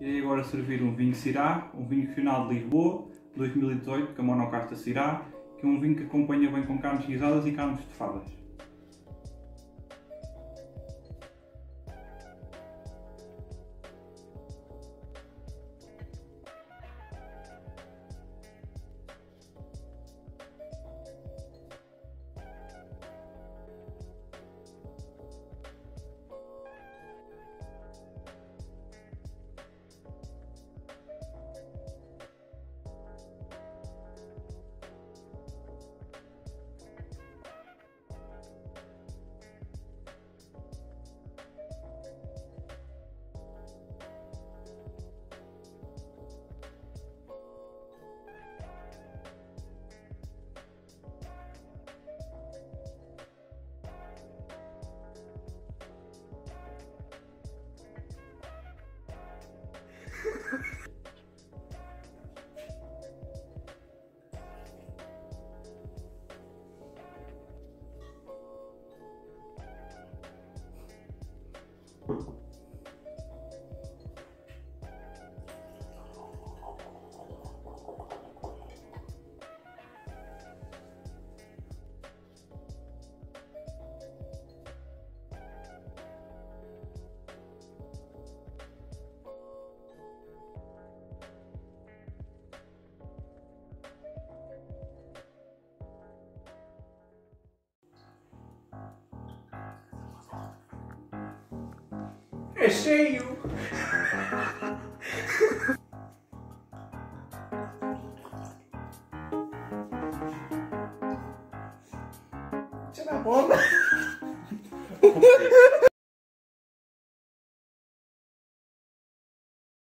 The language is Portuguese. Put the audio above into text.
Irei agora servir um vinho Syrah, um vinho regional de Lisboa, 2018, com a monocasta Syrah, que é um vinho que acompanha bem com carnes guisadas e carnes É cheio! Tira a bomba!